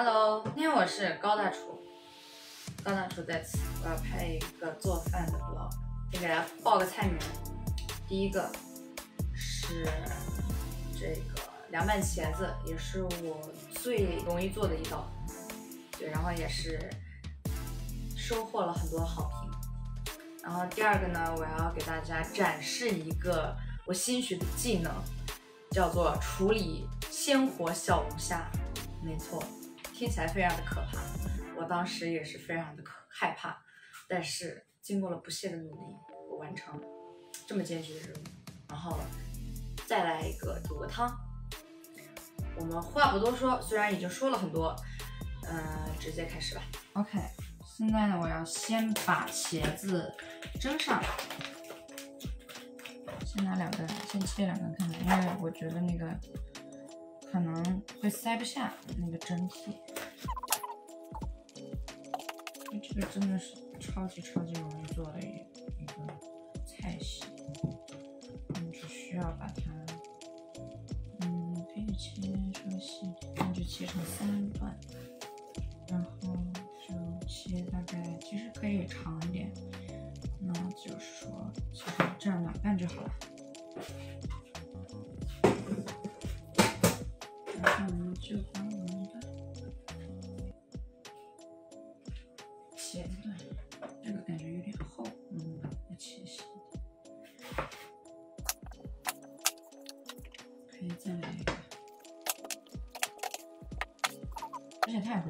Hello，今天我是高大厨，高大厨在此，我要拍一个做饭的 vlog，先给大家报个菜名。第一个是这个凉拌茄子，也是我最容易做的一道，对，然后也是收获了很多好评。然后第二个呢，我要给大家展示一个我新学的技能，叫做处理鲜活小龙虾。没错。听起来非常的可怕，我当时也是非常的可害怕，但是经过了不懈的努力，我完成了这么艰巨的任务。然后再来一个煮个汤。我们话不多说，虽然已经说了很多，嗯，直接开始吧。OK，现在呢，我要先把茄子蒸上。先拿两根，先切两根看看，因为我觉得那个。可能会塞不下那个蒸屉，这个真的是超级超级容易做的一一个菜系，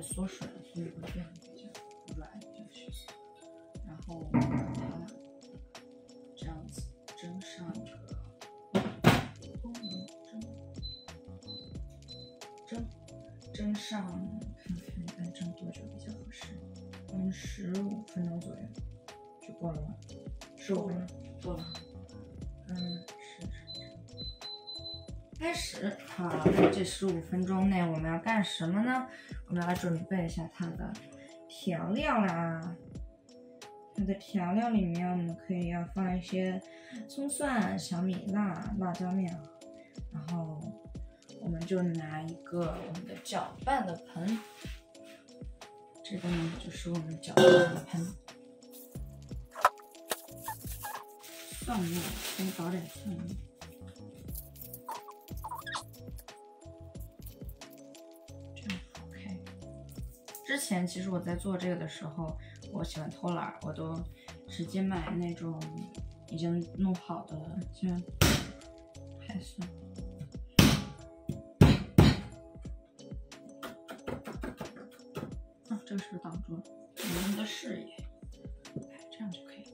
缩水了，所以会变得比较软一点。然后把它这样子蒸上一个功能。蒸蒸蒸上，看看一般蒸多久比较合适？蒸十五分钟左右就够了吗？十五分钟够了。嗯，是是是。开始，好，这十五分钟内我们要干什么呢？我们来准备一下它的调料啦。它的调料里面，我们可以要放一些葱蒜、小米辣、辣椒面，然后。我们就拿一个我们的搅拌的盆，这个呢就是我们搅拌的盆。蒜末，先搞点蒜末。之前其实我在做这个的时候，我喜欢偷懒，我都直接买那种已经弄好的，就太蒜。这个是不是挡住了我们的视野？这样就可以。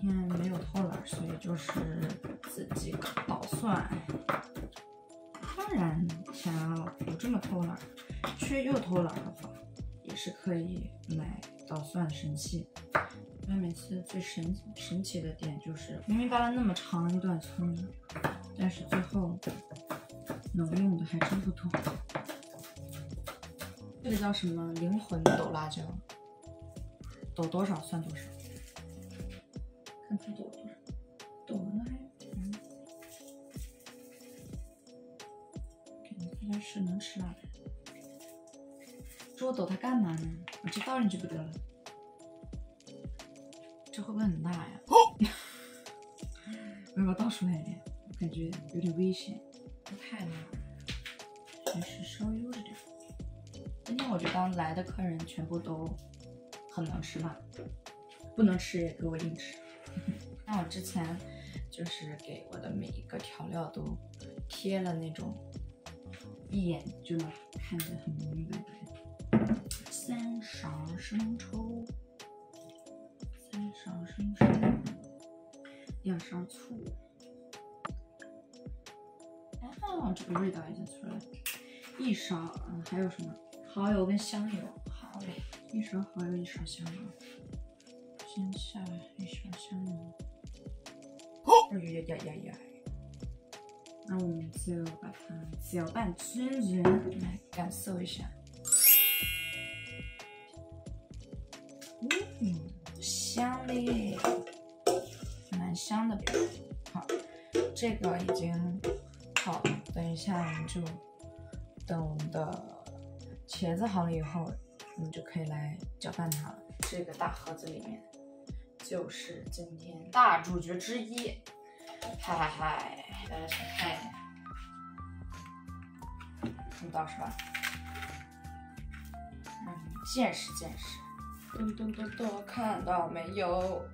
今天没有偷懒，所以就是自己捣蒜。当然，想要不这么偷懒，却又偷懒的话，也是可以买捣蒜神器。我每次最神神奇的点就是，明明扒了那么长一段葱，但是最后能用的还真不多。这个叫什么？灵魂抖辣椒，抖多少算多少。看它抖多吃辣的。说我抖它干嘛呢？我就倒进去不得了。这会不会很辣呀？我要倒出来一点，感觉有点危险。太辣了，还是稍微悠着点。今天我就当来的客人全部都很能吃辣，不能吃也给我硬吃。那我之前就是给我的每一个调料都贴了那种一眼就能看得很明白的三勺生抽，三勺生抽，两勺醋。啊，这个味道已经出来了。一勺，嗯，还有什么？蚝油跟香油，好嘞，一勺蚝油，一勺香油，先下一勺香油。哦，呀呀呀呀！那我们就把它搅拌均匀，来感受一下。嗯，香嘞，蛮香的。好，这个已经好了，等一下我们就等我们的茄子好了以后，我们就可以来搅拌它了。这个大盒子里面就是今天大主角之一，嗨嗨嗨，大家先看一下，看到是吧？嗯，见识见识，咚咚咚咚，看到没有？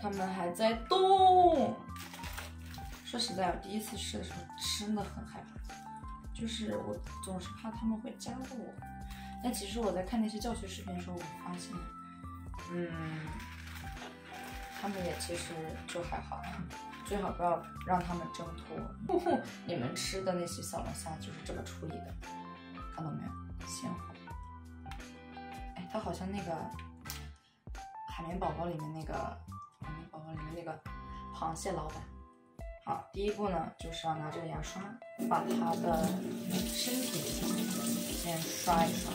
他们还在动。说实在，我第一次试的时候真的很害怕，就是我总是怕他们会夹到我。但其实我在看那些教学视频的时候，我发现，嗯，他们也其实就还好，最好不要让他们挣脱。你们吃的那些小龙虾就是这么处理的，看到没有？鲜活。哎，它好像那个海绵宝宝里面那个。海绵宝宝里面那个螃蟹老板，好，第一步呢，就是要拿这个牙刷把它的身体先刷一刷，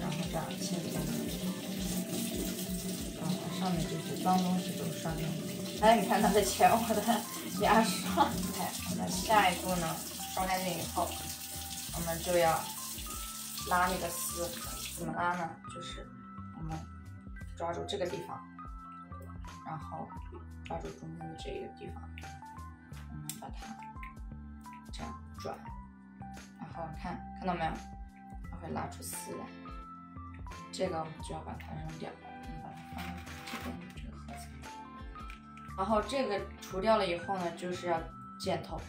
然后这样清理，上面这些脏东西都刷掉。哎，你看它在舔我的牙刷。哎，那下一步呢，刷干净以后，我们就要拉那个丝，怎么拉呢？就是我们。抓住这个地方，然后抓住中间的这个地方，我们把它这样转，然后看看到没有？它会拉出丝来。这个我们就要把它扔掉，放到这边的这个盒子。然后这个除掉了以后呢，就是要剪头。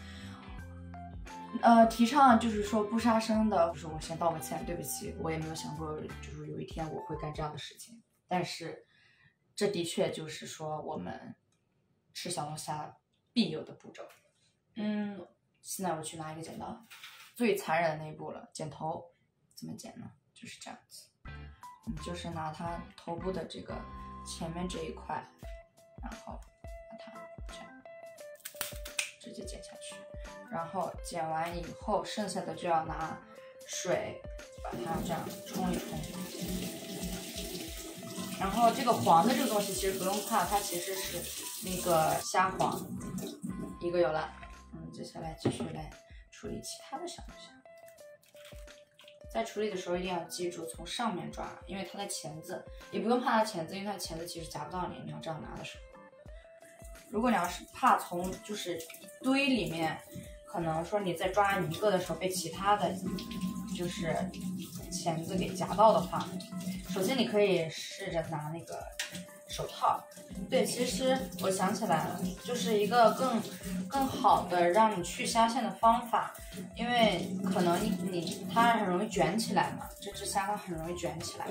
呃，提倡就是说不杀生的。就是我先道个歉，对不起，我也没有想过，就是有一天我会干这样的事情。但是，这的确就是说我们吃小龙虾必有的步骤。嗯，现在我去拿一个剪刀，最残忍的那一步了，剪头。怎么剪呢？就是这样子，就是拿它头部的这个前面这一块，然后把它这样直接剪下去。然后剪完以后，剩下的就要拿水把它这样冲一冲。然后这个黄的这个东西其实不用怕，它其实是那个虾黄，一个有了。嗯，接下来继续来处理其他的小龙虾。在处理的时候一定要记住从上面抓，因为它的钳子也不用怕它钳子，因为它钳子其实夹不到你。你要这样拿的时候，如果你要是怕从就是一堆里面，可能说你在抓一个的时候被其他的就是钳子给夹到的话。首先，你可以试着拿那个手套。对，其实我想起来了，就是一个更更好的让你去虾线的方法，因为可能你你它很容易卷起来嘛，这只虾它很容易卷起来，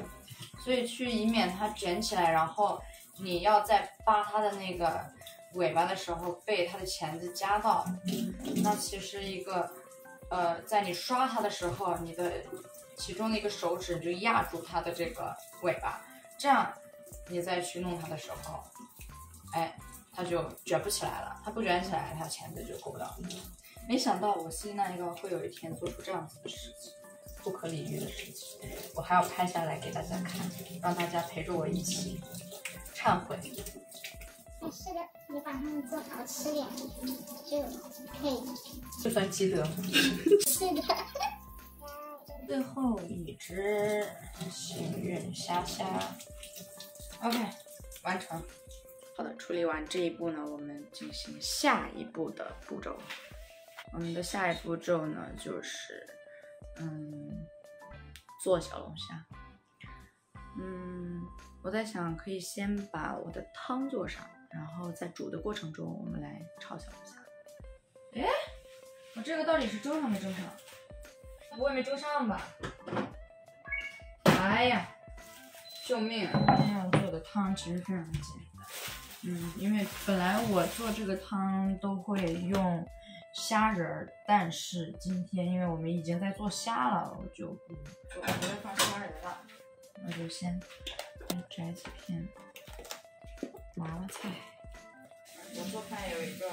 所以去以免它卷起来，然后你要在扒它的那个尾巴的时候被它的钳子夹到，那其实一个呃，在你刷它的时候，你的。其中的一个手指就压住它的这个尾巴，这样你再去弄它的时候，哎，它就卷不起来了。它不卷起来，它钳子就够不到。没想到我心那一个会有一天做出这样子的事情，不可理喻的事情。我还要拍下来给大家看，让大家陪着我一起忏悔。是的，你把它们做好吃点，就可以。这算积德。是的。最后一只幸运虾虾，OK，完成。好的，处理完这一步呢，我们进行下一步的步骤。我们的下一步骤呢，就是嗯，做小龙虾。嗯，我在想，可以先把我的汤做上，然后在煮的过程中，我们来炒小龙虾。哎，我这个到底是蒸上没蒸上？不会没蒸上吧？哎呀，救命！今天要做的汤其实非常简单，嗯，因为本来我做这个汤都会用虾仁儿，但是今天因为我们已经在做虾了，我就不不会放虾仁了。那就先摘几片麻辣菜。我做饭有一个。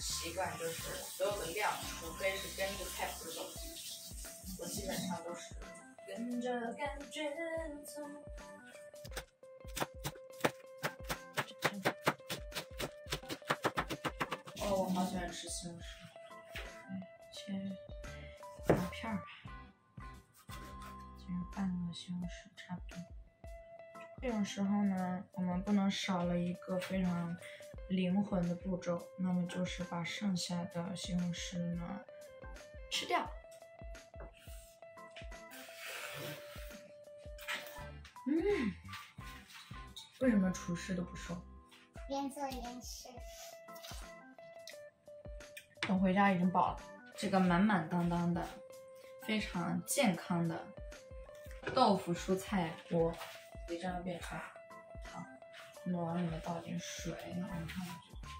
习惯就是所有的量，除非是跟着菜谱走，我基本上都是跟着感觉走。哦，我好喜欢吃西红柿。切两片儿吧，就是半个西红柿差不多。这种时候呢，我们不能少了一个非常灵魂的步骤，那么就是把剩下的西红柿呢吃掉。嗯，为什么厨师都不瘦？边做边吃。等回家已经饱了，这个满满当当的、非常健康的豆腐蔬菜锅，即将要变成汤。我们往里面倒点水，然后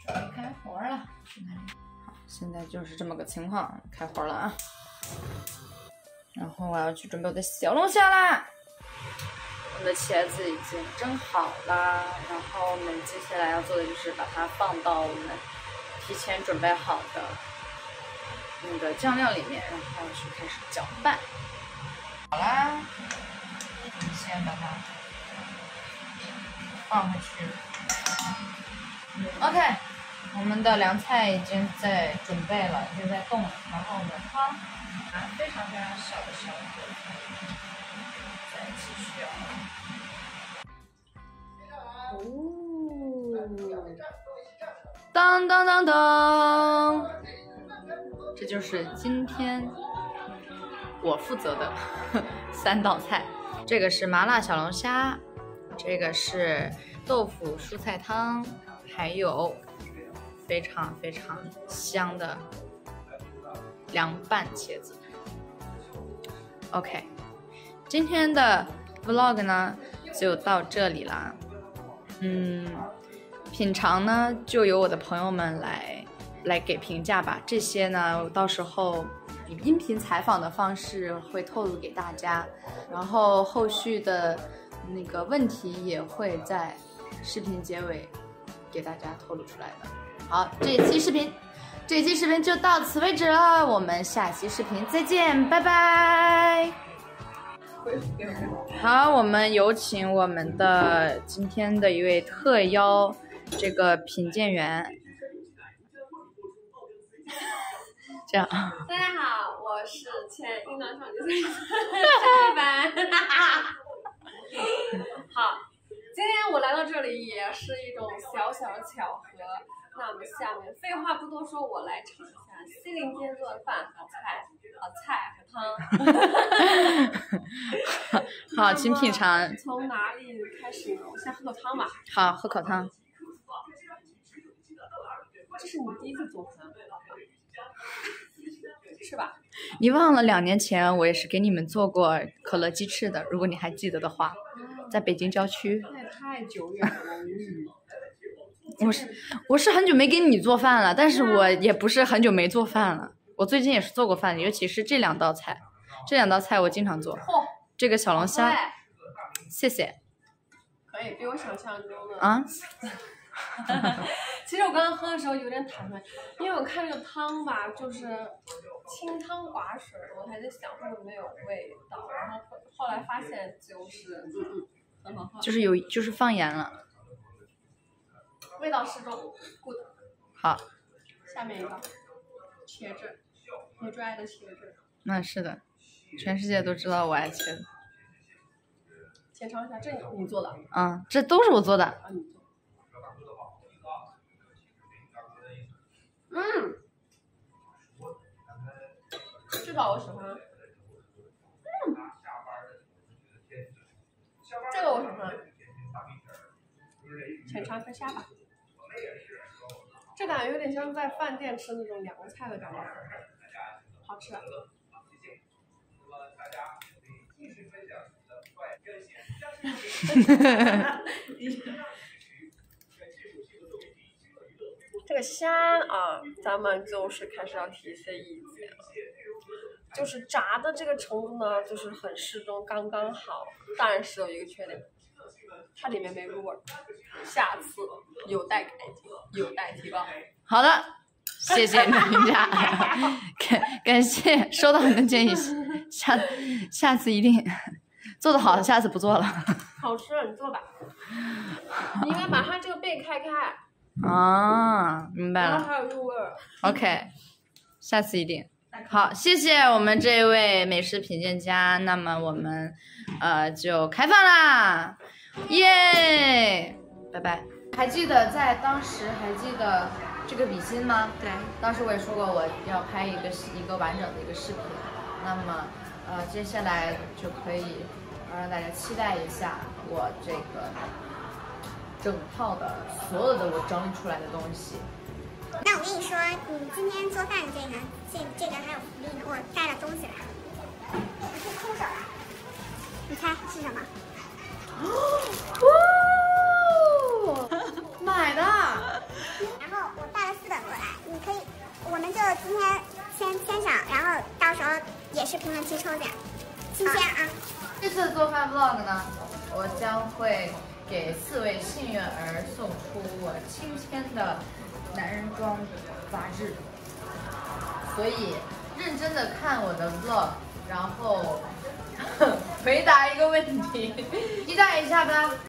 准备开火了。去哪里？好，现在就是这么个情况，开火了啊！然后我要去准备我的小龙虾啦。我的茄子已经蒸好啦，然后我们接下来要做的就是把它放到我们提前准备好的那个酱料里面，然后去开始搅拌。好啦，我们先把它放回去。OK，我们的凉菜已经在准备了，已经在动了。然后我们汤拿非常非常小的小火，再继续啊。哦，当当当当，这就是今天我负责的 三道菜。这个是麻辣小龙虾，这个是豆腐蔬菜汤，还有非常非常香的凉拌茄子。OK，今天的 vlog 呢就到这里啦。嗯，品尝呢就由我的朋友们来来给评价吧。这些呢，到时候以音频采访的方式会透露给大家，然后后续的那个问题也会在视频结尾给大家透露出来的。好，这期视频，这期视频就到此为止了，我们下期视频再见，拜拜。好，我们有请我们的今天的一位特邀这个品鉴员。这样，大家好，我是前运动少女赛下一班。好，今天我来到这里也是一种小小的巧合。那我们下面废话不多说，我来尝一下西林今天做的饭和菜，和菜和汤。好，请品尝。从哪里开始呢？我先喝口汤吧。好，喝口汤。这是你第一次做饭，是吧？你忘了两年前我也是给你们做过可乐鸡翅的，如果你还记得的话，在北京郊区。那也太久远了，无语。我是我是很久没给你做饭了，但是我也不是很久没做饭了。我最近也是做过饭，尤其是这两道菜，这两道菜我经常做。嚯，这个小龙虾，谢谢可以比我想象中的。啊。其实我刚刚喝的时候有点忐忑，因为我看这个汤吧，就是清汤寡水，我还在想会不会没有味道，然后后后来发现就是嗯嗯很好喝，就是有就是放盐了。味道适中，good。好，下面一个茄子，我最爱的茄子，那是的，全世界都知道我爱茄子。先尝一下，这你你做的嗯，这都是我做的。啊？你嗯，这个我喜欢。嗯，这个我喜欢。浅尝一下虾吧。这感觉有点像在饭店吃那种凉菜的感觉，好吃。这个虾啊，咱们就是开始要提一些意见了。就是炸的这个程度呢，就是很适中，刚刚好。但是有一个缺点，它里面没入味儿，下次有待改进，有待提高。好的，谢谢你的评价，感感谢收到你的建议，下下次一定做的好，下次不做了。好吃，你做吧。你应该把它这个背开开，啊，明白了还有入味儿。，OK，下次一定。好，谢谢我们这位美食品鉴家。那么我们呃就开饭啦，耶！拜拜。还记得在当时还记得这个比心吗？对，当时我也说过我要拍一个一个完整的一个视频。那么呃接下来就可以呃让大家期待一下我这个整套的所有的我整理出来的东西。那我跟你说，你今天做饭这个，这这个还有福利呢，我带了东西来，不是空手的，你猜是什么？哦，买的。然后我带了四本过来，你可以，我们就今天先签上，然后到时候也是评论区抽奖，亲签啊！这次做饭 vlog 呢，我将会给四位幸运儿送出我亲签的男人装杂志，所以认真的看我的 vlog，然后回答一个问题，期待一下吧。